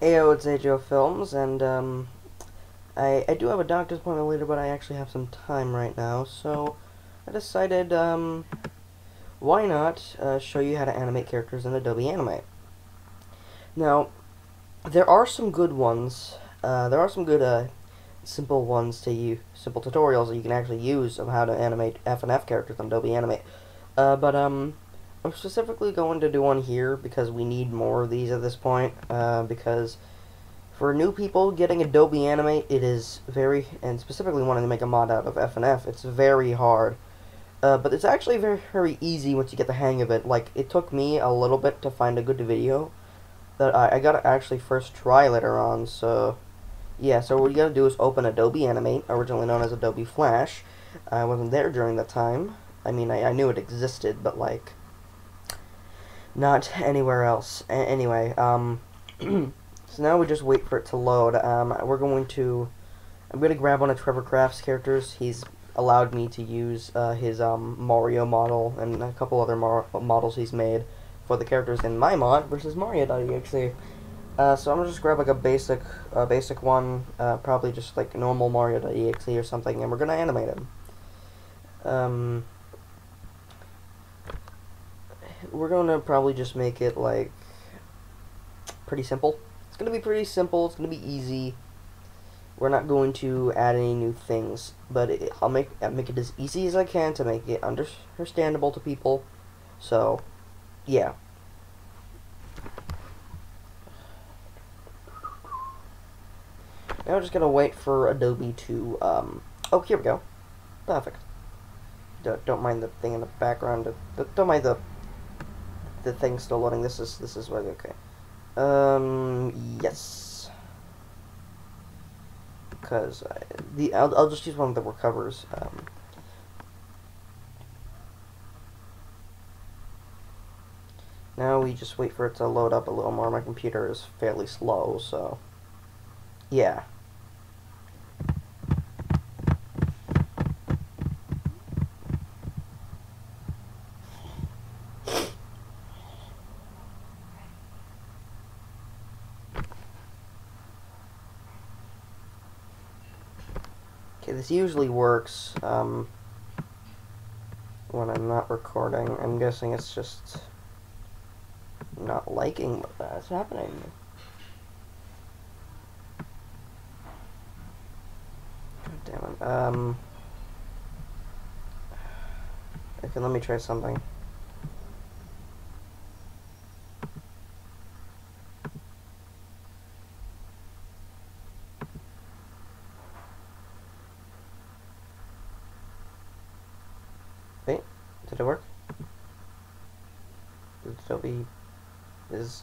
Ayo, it's AJO Films, and um, I, I do have a doctor's appointment later, but I actually have some time right now, so I decided, um, why not uh, show you how to animate characters in Adobe Animate. Now, there are some good ones, uh, there are some good, uh, simple ones to use, simple tutorials that you can actually use of how to animate FNF characters in Adobe Animate, uh, but, um, I'm specifically going to do one here because we need more of these at this point. Uh, because for new people getting Adobe Animate, it is very, and specifically wanting to make a mod out of FNF, it's very hard. Uh, but it's actually very, very easy once you get the hang of it. Like, it took me a little bit to find a good video that I, I gotta actually first try later on, so... Yeah, so what you gotta do is open Adobe Animate, originally known as Adobe Flash. I wasn't there during that time. I mean, I, I knew it existed, but, like not anywhere else. A anyway, um, so now we just wait for it to load. Um, we're going to, I'm going to grab one of Trevor Craft's characters. He's allowed me to use uh, his um, Mario model and a couple other models he's made for the characters in my mod versus Mario.exe. Uh, so I'm gonna just grab like a basic, uh, basic one, uh, probably just like normal Mario.exe or something, and we're gonna animate him. Um, we're going to probably just make it, like, pretty simple. It's going to be pretty simple. It's going to be easy. We're not going to add any new things, but it, I'll make I'll make it as easy as I can to make it understandable to people. So, yeah. Now we're just gonna wait for Adobe to, um, oh, here we go. Perfect. Don't, don't mind the thing in the background. Don't mind the the thing still loading. This is this is really okay. Um, yes. Because the I'll, I'll just use one of the recovers. Um, now we just wait for it to load up a little more. My computer is fairly slow, so yeah. This usually works um, when I'm not recording. I'm guessing it's just not liking what that's happening. God damn it. Um, okay, let me try something. Wait, did it work? Did Adobe is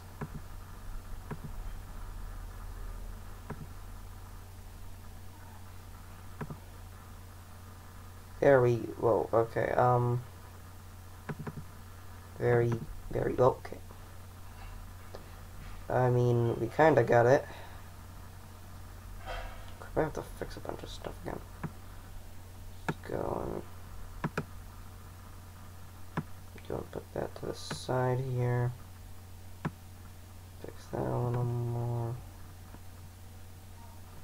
very well okay um very very okay. I mean we kinda got it. I have to fix a bunch of stuff again. Go and go put that to the side here. Fix that a little more.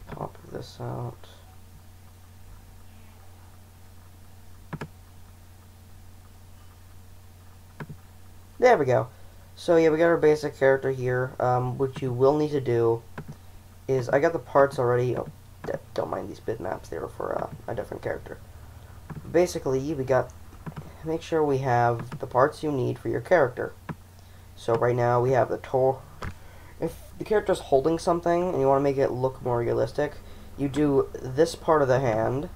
Pop this out. There we go. So yeah, we got our basic character here. Um, what you will need to do is, I got the parts already. Oh, don't mind these bitmaps. They were for uh, a different character. Basically, we got make sure we have the parts you need for your character. So right now we have the tor. If the character's holding something and you want to make it look more realistic, you do this part of the hand,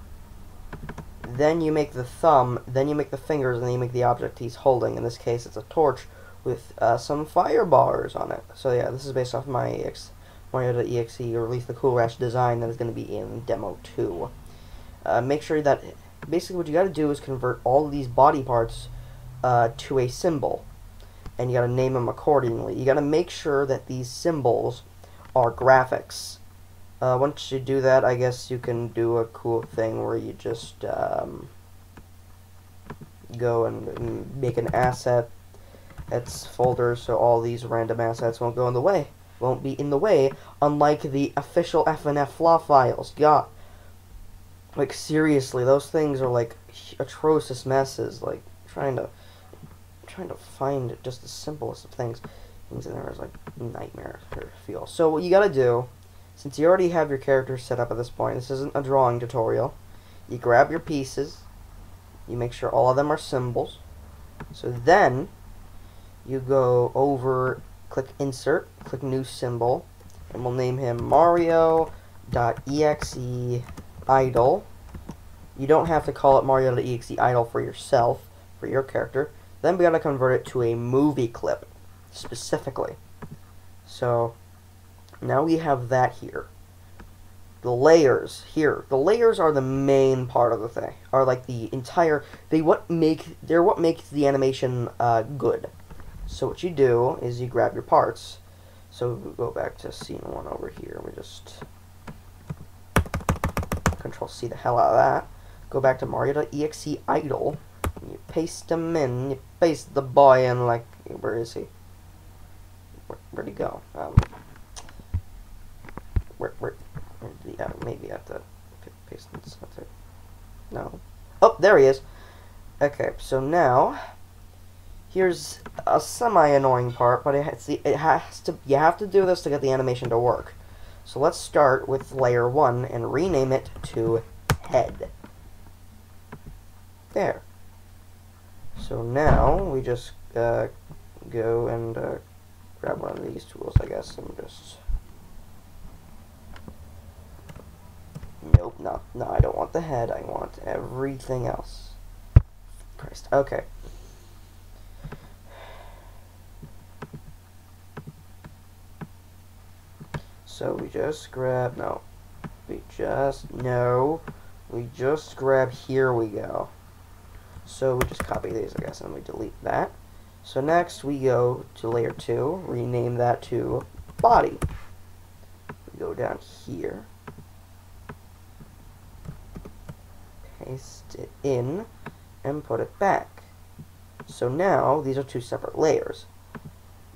then you make the thumb, then you make the fingers, and then you make the object he's holding. In this case, it's a torch with uh, some fire bars on it. So yeah, this is based off my ex Mario.exe, or at least the Cool Rash design that is going to be in Demo 2. Uh, make sure that basically what you got to do is convert all of these body parts uh, to a symbol and you got to name them accordingly you got to make sure that these symbols are graphics uh, once you do that I guess you can do a cool thing where you just um, go and, and, make an asset that's folder so all these random assets won't go in the way won't be in the way, unlike the official FNF FLA files. God. Like, seriously, those things are, like, atrocious messes. Like, trying to, trying to find just the simplest of things. Things in there is, like, nightmare feel. So, what you gotta do, since you already have your character set up at this point, this isn't a drawing tutorial, you grab your pieces, you make sure all of them are symbols. So then, you go over, click Insert, click New Symbol, and we'll name him Mario.exe idle. You don't have to call it Mario.exe idle for yourself, for your character. Then we gotta convert it to a movie clip, specifically. So, now we have that here. The layers here. The layers are the main part of the thing. Are like the entire. They what make. They're what makes the animation uh, good. So what you do is you grab your parts. So we go back to scene one over here. We just Control C the hell out of that. Go back to Mario.exe idle. You paste them in. You paste the boy in like where is he? Where, where'd he go? Um, where where? where the, uh, maybe I have to paste this. No. Oh, there he is. Okay, so now here's a semi-annoying part, but it has, it has to you have to do this to get the animation to work. So let's start with layer 1 and rename it to head. There. So now we just uh, go and uh, grab one of these tools, I guess, and just... Nope, no, no, I don't want the head, I want everything else. Christ, okay. So we just grab, no, we just, no, we just grab, here we go. So we just copy these, I guess, and we delete that. So next we go to layer 2, rename that to body. We go down here, paste it in, and put it back. So now, these are two separate layers.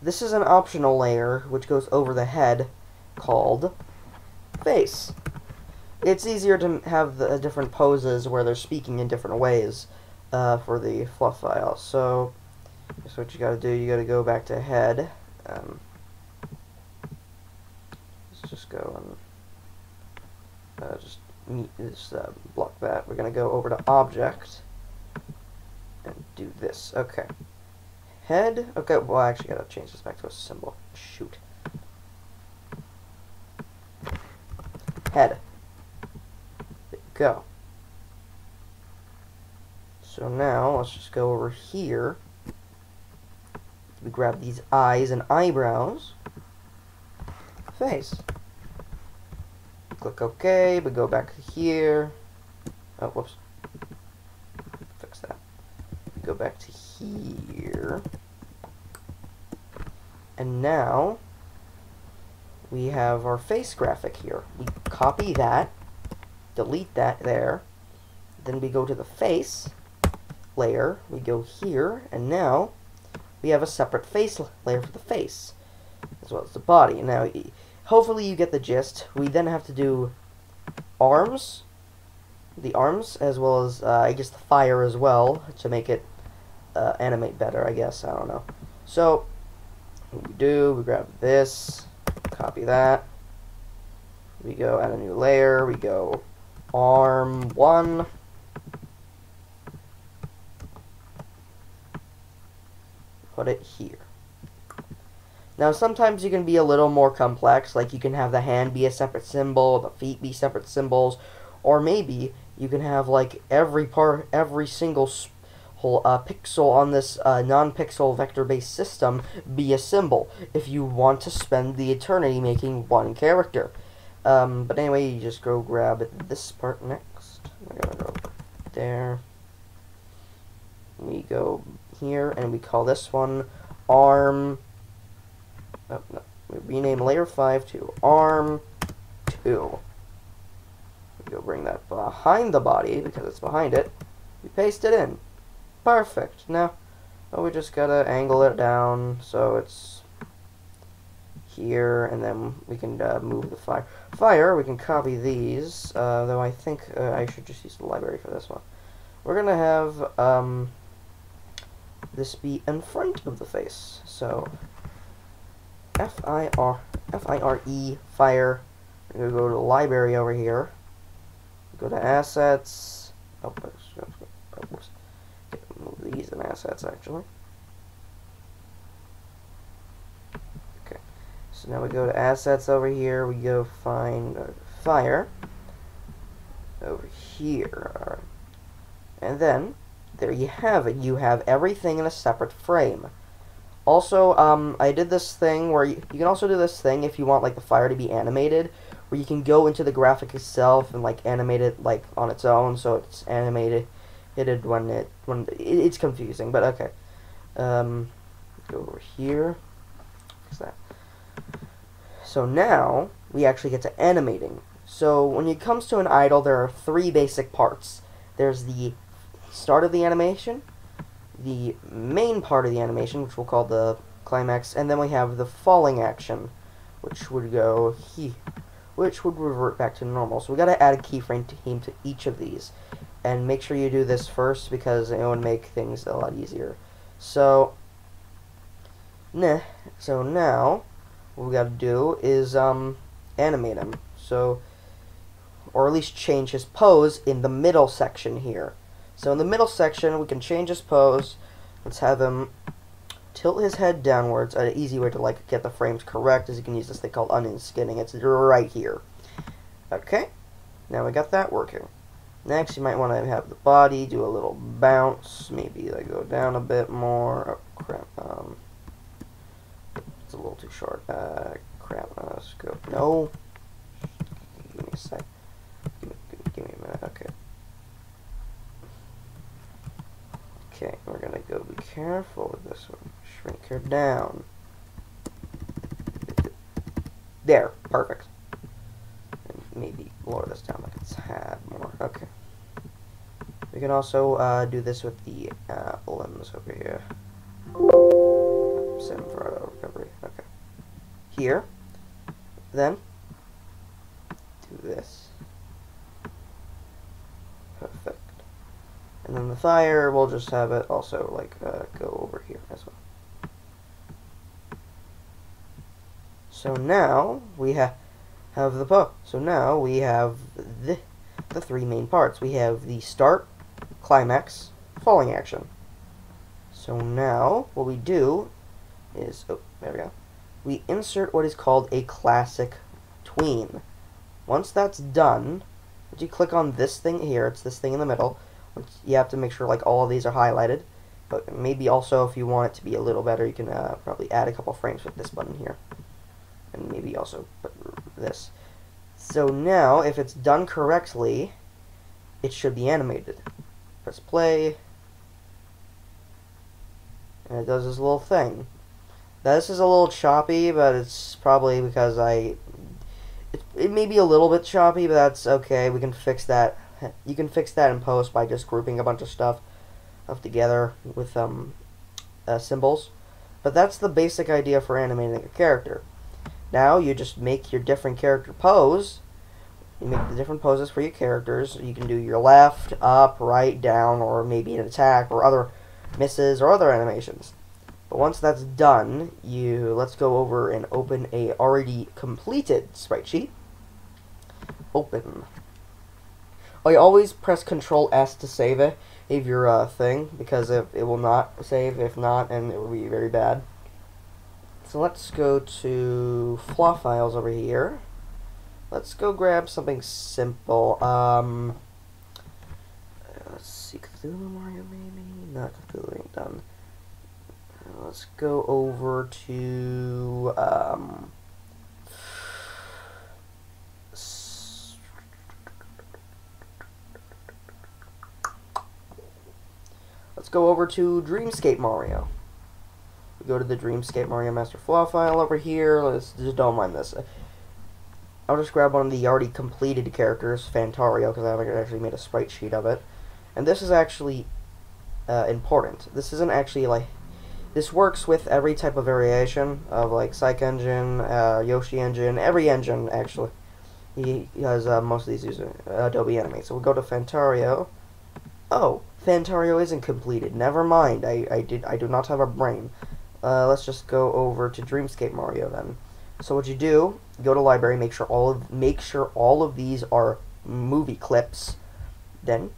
This is an optional layer, which goes over the head, called face. It's easier to have the different poses where they're speaking in different ways uh, for the fluff file. So, that's what you gotta do. You gotta go back to head. Um, let's just go and uh, just this uh, block that. We're gonna go over to object and do this. Okay. Head. Okay. Well, I actually gotta change this back to a symbol. Shoot. Head. Go. So now, let's just go over here. We grab these eyes and eyebrows. Face. Click OK, we go back here. Oh, whoops. Fix that. Go back to here. And now, we have our face graphic here. We copy that, delete that there, then we go to the face layer, we go here, and now we have a separate face layer for the face, as well as the body. Now, hopefully you get the gist. We then have to do arms, the arms, as well as, uh, I guess, the fire as well, to make it uh, animate better, I guess. I don't know. So, we do, we grab this, Copy that. We go add a new layer. We go arm one. Put it here. Now, sometimes you can be a little more complex, like you can have the hand be a separate symbol, the feet be separate symbols, or maybe you can have like every part, every single whole uh, pixel on this uh, non-pixel vector-based system be a symbol if you want to spend the eternity making one character. Um, but anyway, you just go grab this part next. I gotta go there. We go here, and we call this one arm. Oh, no. We rename layer 5 to arm 2. We go bring that behind the body because it's behind it. We paste it in. Perfect. Now, we just gotta angle it down so it's here, and then we can uh, move the fire. Fire, we can copy these, uh, though I think uh, I should just use the library for this one. We're to have um, this be in front of the face. So, F-I-R, F-I-R-E, fire. We're to go to the library over here. Go to assets. Oh, oops. Move these in assets, actually. Okay, So now we go to assets over here. We go find uh, fire over here. And then there you have it. You have everything in a separate frame. Also, um, I did this thing where you, you can also do this thing if you want like the fire to be animated, where you can go into the graphic itself and like animate it like on its own, so it's animated hidden when it when it, it's confusing. But okay, um, go over here. What's that? So now, we actually get to animating. So when it comes to an idle, there are three basic parts. There's the start of the animation, the main part of the animation, which we'll call the climax, and then we have the falling action, which would go he, which would revert back to normal. So we got to add a keyframe to, to each of these, and make sure you do this first because it would make things a lot easier. So, nah, so now what we gotta do is um, animate him. So, or at least change his pose in the middle section here. So in the middle section, we can change his pose. Let's have him tilt his head downwards. An easy way to like get the frames correct is you can use this thing called onion skinning. It's right here. Okay, now we got that working. Next, you might want to have the body do a little bounce. Maybe like go down a bit more. Oh crap. Um, it's a little too short. Uh, crap. Uh, scope. No. Give me a sec. Give me, give me a minute. Okay. Okay, we're gonna go be careful with this one. Shrink her down. There, perfect. Maybe lower this down like a tad more. Okay. We can also uh, do this with the uh, limbs over here. Sim for auto recovery. Okay. Here. Then. Do this. Perfect. And then the fire, we'll just have it also, like, uh, go over here as well. So now, we ha have the po. So now, we have the, the three main parts. We have the start, climax, falling action. So now, what we do is, oh, there we go. We insert what is called a classic tween. Once that's done, once you click on this thing here, it's this thing in the middle, you have to make sure like all of these are highlighted. But maybe also if you want it to be a little better, you can uh, probably add a couple frames with this button here. And maybe also this. So now, if it's done correctly, it should be animated. Press play. And it does this little thing. This is a little choppy, but it's probably because I... It, it may be a little bit choppy, but that's okay. We can fix that. You can fix that in post by just grouping a bunch of stuff up together with um, uh, symbols. But that's the basic idea for animating a character. Now you just make your different character pose. You make the different poses for your characters. You can do your left, up, right, down, or maybe an attack, or other misses, or other animations. But once that's done, you let's go over and open a already completed sprite sheet. Open. Oh, you always press Control S to save it, save your uh, thing, because it, it will not save if not, and it will be very bad. So let's go to FLA files over here. Let's go grab something simple. Um, let's see, Cthulhu Mario maybe? Not Cthulhu, ain't done let's go over to um, let's go over to Dreamscape Mario. Go to the Dreamscape Mario Master FLA file over here. Let's just don't mind this. I'll just grab one of the already completed characters, Fantario, because I haven't actually made a sprite sheet of it. And this is actually uh, important. This isn't actually like this works with every type of variation of like Psych Engine, uh, Yoshi Engine, every engine actually. He, has uh, most of these using Adobe Animate. So we'll go to Fantario. Oh, Fantario isn't completed. Never mind. I, I did I do not have a brain. Uh, let's just go over to Dreamscape Mario then. So what you do, go to library, make sure all of make sure all of these are movie clips. Then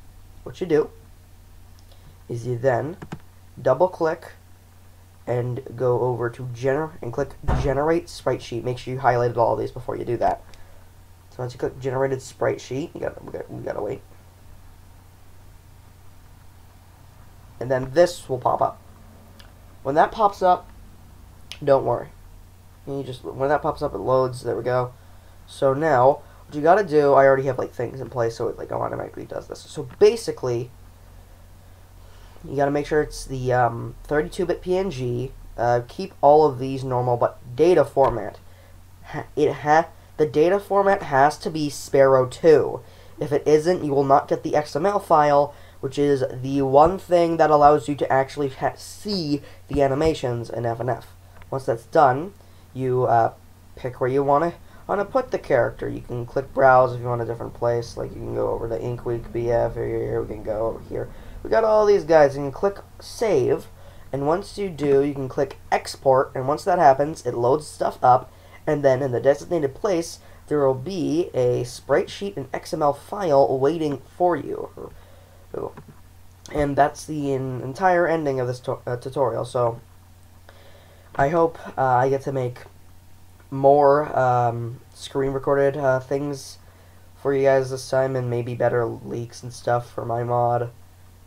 what you do is you then double click and go over to gener and click generate sprite sheet. Make sure you highlighted all of these before you do that. So once you click generated sprite sheet, you got we got we gotta wait. And then this will pop up. When that pops up, don't worry. you just when that pops up, it loads. There we go. So now what you gotta do, I already have like things in place, so it like automatically does this. So basically, you gotta make sure it's the 32-bit um, PNG. Uh, keep all of these normal, but data format. It ha the data format has to be Sparrow 2. If it isn't, you will not get the XML file, which is the one thing that allows you to actually see the animations in FNF. Once that's done, you uh, pick where you want to want to put the character. You can click browse if you want a different place. Like you can go over to Inkweek BF or here. We can go over here. We got all these guys. You can click save, and once you do, you can click export. And once that happens, it loads stuff up, and then in the designated place, there will be a sprite sheet and XML file waiting for you. And that's the entire ending of this uh, tutorial. So I hope uh, I get to make more um, screen recorded uh, things for you guys this time and maybe better leaks and stuff for my mod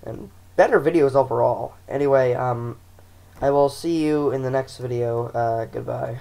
and better videos overall. Anyway, um, I will see you in the next video. Uh, goodbye.